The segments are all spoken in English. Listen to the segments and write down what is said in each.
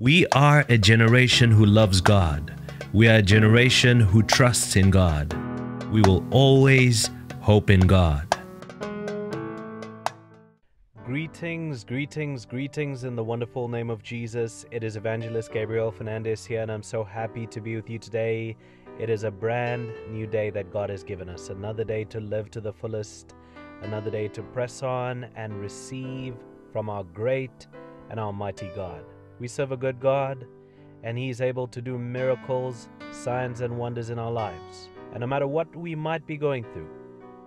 We are a generation who loves God. We are a generation who trusts in God. We will always hope in God. Greetings, greetings, greetings in the wonderful name of Jesus. It is Evangelist Gabriel Fernandes here, and I'm so happy to be with you today. It is a brand new day that God has given us, another day to live to the fullest, another day to press on and receive from our great and almighty God. We serve a good God, and He is able to do miracles, signs, and wonders in our lives. And no matter what we might be going through,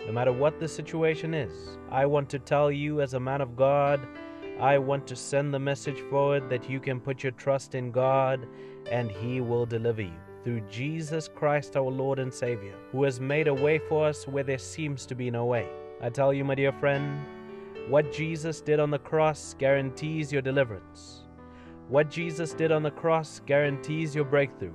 no matter what the situation is, I want to tell you, as a man of God, I want to send the message forward that you can put your trust in God and He will deliver you through Jesus Christ, our Lord and Savior, who has made a way for us where there seems to be no way. I tell you, my dear friend, what Jesus did on the cross guarantees your deliverance. What Jesus did on the cross guarantees your breakthrough.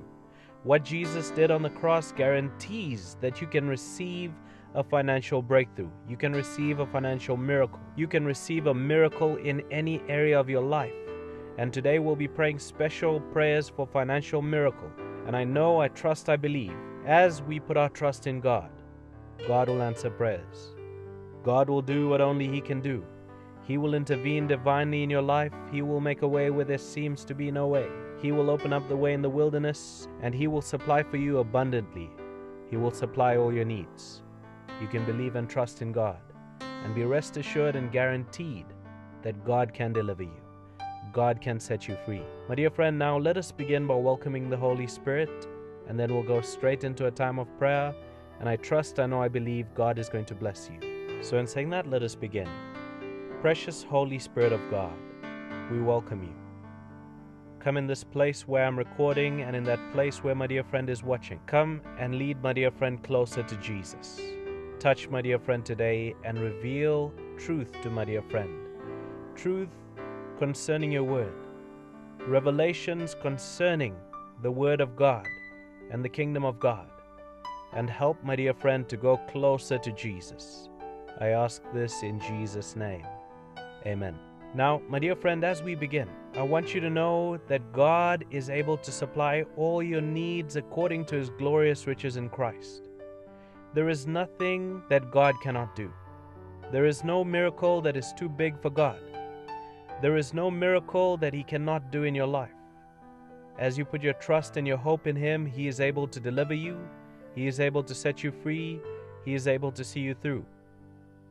What Jesus did on the cross guarantees that you can receive a financial breakthrough. You can receive a financial miracle. You can receive a miracle in any area of your life. And today we'll be praying special prayers for financial miracle. And I know, I trust, I believe, as we put our trust in God, God will answer prayers. God will do what only He can do. He will intervene divinely in your life. He will make a way where there seems to be no way. He will open up the way in the wilderness, and He will supply for you abundantly. He will supply all your needs. You can believe and trust in God, and be rest assured and guaranteed that God can deliver you. God can set you free. My dear friend, now let us begin by welcoming the Holy Spirit, and then we'll go straight into a time of prayer. And I trust, I know, I believe God is going to bless you. So, in saying that, let us begin. Precious Holy Spirit of God, we welcome you. Come in this place where I'm recording and in that place where my dear friend is watching. Come and lead my dear friend closer to Jesus. Touch my dear friend today and reveal truth to my dear friend. Truth concerning your word. Revelations concerning the word of God and the kingdom of God. And help my dear friend to go closer to Jesus. I ask this in Jesus' name. Amen. Now, my dear friend, as we begin, I want you to know that God is able to supply all your needs according to his glorious riches in Christ. There is nothing that God cannot do. There is no miracle that is too big for God. There is no miracle that he cannot do in your life. As you put your trust and your hope in him, he is able to deliver you, he is able to set you free, he is able to see you through.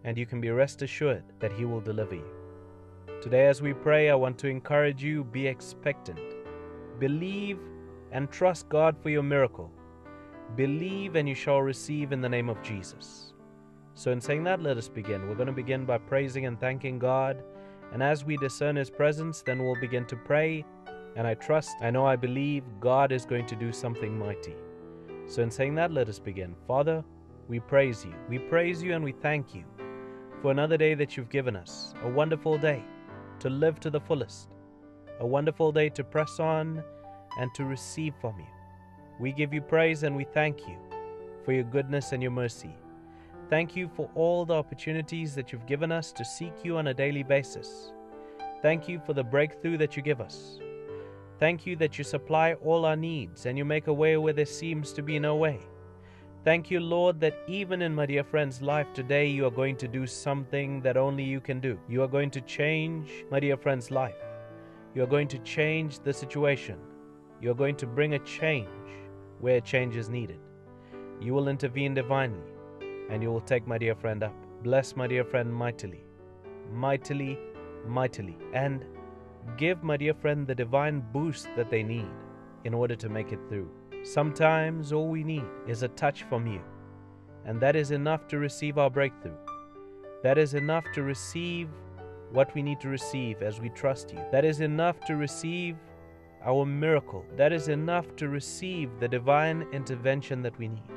And you can be rest assured that he will deliver you. Today, as we pray, I want to encourage you be expectant. Believe and trust God for your miracle. Believe and you shall receive in the name of Jesus. So, in saying that, let us begin. We're going to begin by praising and thanking God. And as we discern His presence, then we'll begin to pray. And I trust, I know, I believe God is going to do something mighty. So, in saying that, let us begin. Father, we praise you. We praise you and we thank you for another day that you've given us. A wonderful day to live to the fullest. A wonderful day to press on and to receive from you. We give you praise and we thank you for your goodness and your mercy. Thank you for all the opportunities that you've given us to seek you on a daily basis. Thank you for the breakthrough that you give us. Thank you that you supply all our needs and you make a way where there seems to be no way. Thank you, Lord, that even in my dear friend's life today, you are going to do something that only you can do. You are going to change my dear friend's life. You are going to change the situation. You are going to bring a change where change is needed. You will intervene divinely and you will take my dear friend up. Bless my dear friend mightily, mightily, mightily, and give my dear friend the divine boost that they need in order to make it through. Sometimes all we need is a touch from you, and that is enough to receive our breakthrough. That is enough to receive what we need to receive as we trust you. That is enough to receive our miracle. That is enough to receive the divine intervention that we need.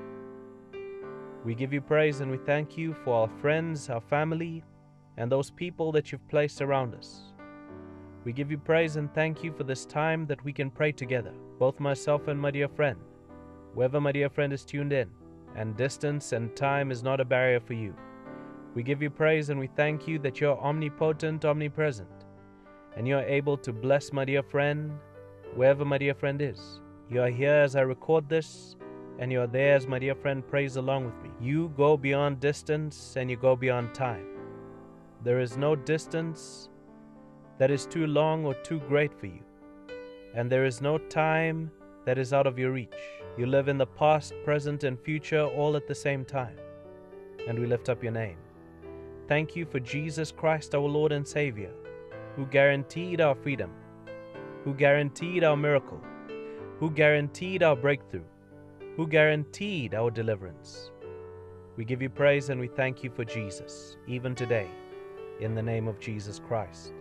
We give you praise and we thank you for our friends, our family, and those people that you've placed around us. We give you praise and thank you for this time that we can pray together, both myself and my dear friend, wherever my dear friend is tuned in, and distance and time is not a barrier for you. We give you praise and we thank you that you're omnipotent, omnipresent, and you're able to bless my dear friend wherever my dear friend is. You are here as I record this, and you are there as my dear friend prays along with me. You go beyond distance and you go beyond time. There is no distance that is too long or too great for you, and there is no time that is out of your reach. You live in the past, present, and future all at the same time, and we lift up your name. Thank you for Jesus Christ, our Lord and Savior, who guaranteed our freedom, who guaranteed our miracle, who guaranteed our breakthrough, who guaranteed our deliverance. We give you praise and we thank you for Jesus, even today, in the name of Jesus Christ.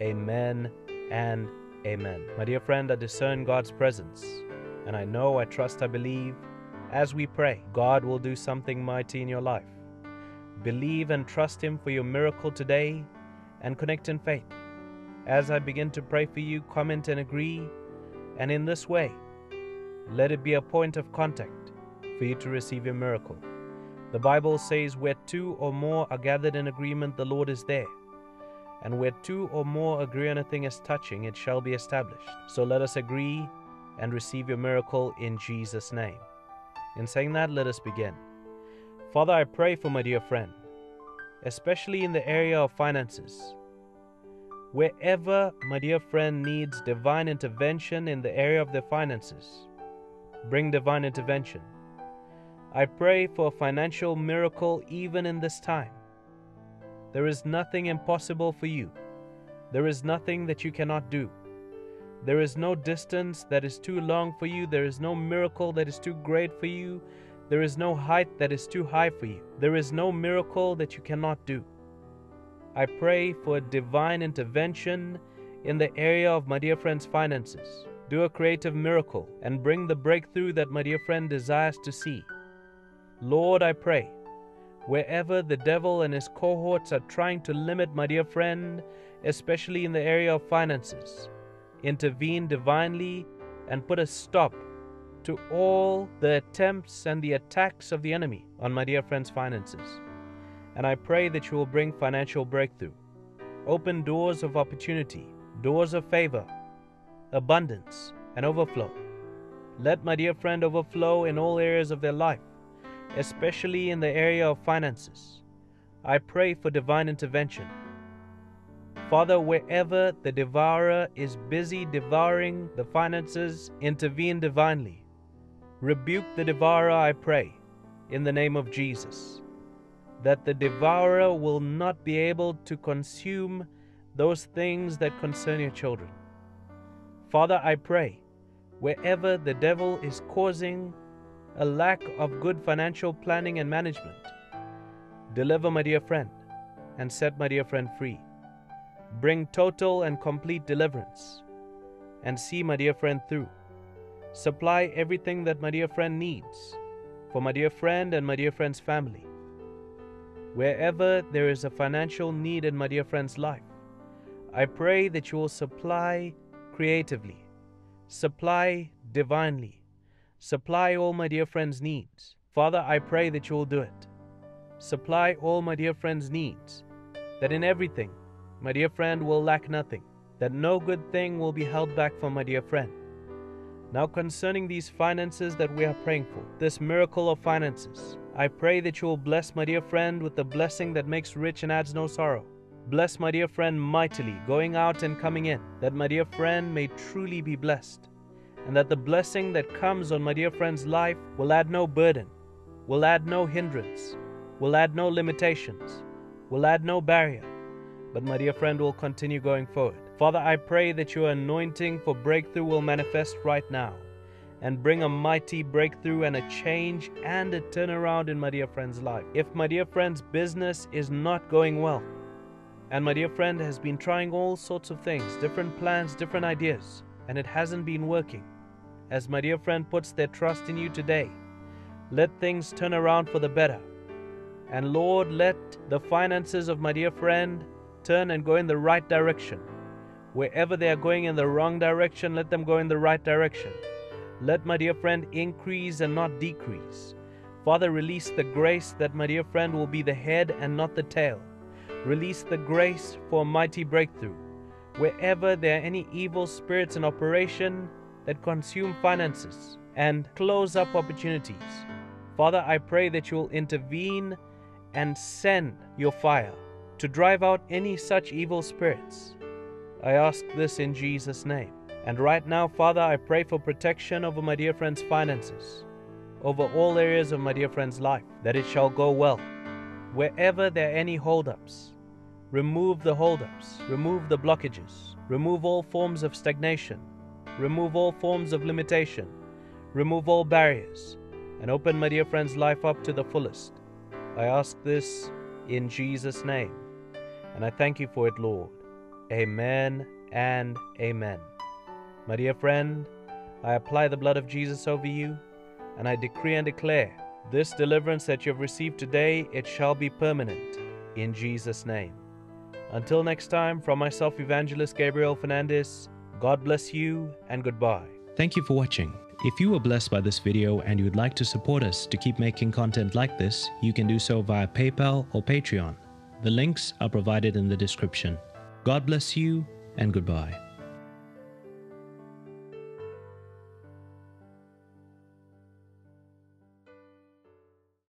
Amen and amen. My dear friend, I discern God's presence, and I know, I trust, I believe, as we pray, God will do something mighty in your life. Believe and trust Him for your miracle today and connect in faith. As I begin to pray for you, comment and agree, and in this way, let it be a point of contact for you to receive your miracle. The Bible says, Where two or more are gathered in agreement, the Lord is there. And where two or more agree on a thing as touching, it shall be established. So let us agree and receive your miracle in Jesus' name. In saying that, let us begin. Father, I pray for my dear friend, especially in the area of finances. Wherever my dear friend needs divine intervention in the area of their finances, bring divine intervention. I pray for a financial miracle even in this time. There is nothing impossible for you. There is nothing that you cannot do. There is no distance that is too long for you. There is no miracle that is too great for you. There is no height that is too high for you. There is no miracle that you cannot do. I pray for divine intervention in the area of my dear friend's finances. Do a creative miracle and bring the breakthrough that my dear friend desires to see. Lord, I pray, wherever the devil and his cohorts are trying to limit my dear friend, especially in the area of finances, intervene divinely and put a stop to all the attempts and the attacks of the enemy on my dear friend's finances. And I pray that you will bring financial breakthrough, open doors of opportunity, doors of favor, abundance, and overflow. Let my dear friend overflow in all areas of their life, especially in the area of finances. I pray for divine intervention. Father, wherever the devourer is busy devouring the finances, intervene divinely. Rebuke the devourer, I pray, in the name of Jesus, that the devourer will not be able to consume those things that concern your children. Father, I pray, wherever the devil is causing a lack of good financial planning and management, deliver my dear friend and set my dear friend free. Bring total and complete deliverance and see my dear friend through. Supply everything that my dear friend needs for my dear friend and my dear friend's family. Wherever there is a financial need in my dear friend's life, I pray that you will supply creatively, supply divinely, supply all my dear friends' needs. Father, I pray that you will do it. Supply all my dear friends' needs, that in everything my dear friend will lack nothing, that no good thing will be held back from my dear friend. Now, concerning these finances that we are praying for, this miracle of finances, I pray that you will bless my dear friend with the blessing that makes rich and adds no sorrow. Bless my dear friend mightily, going out and coming in, that my dear friend may truly be blessed, and that the blessing that comes on my dear friend's life will add no burden, will add no hindrance, will add no limitations, will add no barrier, but my dear friend will continue going forward. Father, I pray that your anointing for breakthrough will manifest right now and bring a mighty breakthrough and a change and a turnaround in my dear friend's life. If my dear friend's business is not going well, and my dear friend has been trying all sorts of things, different plans, different ideas, and it hasn't been working. As my dear friend puts their trust in you today, let things turn around for the better. And Lord, let the finances of my dear friend turn and go in the right direction. Wherever they are going in the wrong direction, let them go in the right direction. Let my dear friend increase and not decrease. Father, release the grace that my dear friend will be the head and not the tail. Release the grace for a mighty breakthrough. wherever there are any evil spirits in operation that consume finances and close up opportunities. Father, I pray that you will intervene and send your fire to drive out any such evil spirits. I ask this in Jesus' name. And right now, Father, I pray for protection over my dear friend's finances, over all areas of my dear friend's life, that it shall go well. Wherever there are any holdups, remove the holdups, remove the blockages, remove all forms of stagnation, remove all forms of limitation, remove all barriers, and open my dear friend's life up to the fullest. I ask this in Jesus' name, and I thank you for it, Lord. Amen and amen. My dear friend, I apply the blood of Jesus over you, and I decree and declare this deliverance that you have received today, it shall be permanent in Jesus' name. Until next time, from myself, Evangelist Gabriel Fernandes, God bless you and goodbye. Thank you for watching. If you were blessed by this video and you would like to support us to keep making content like this, you can do so via PayPal or Patreon. The links are provided in the description. God bless you and goodbye.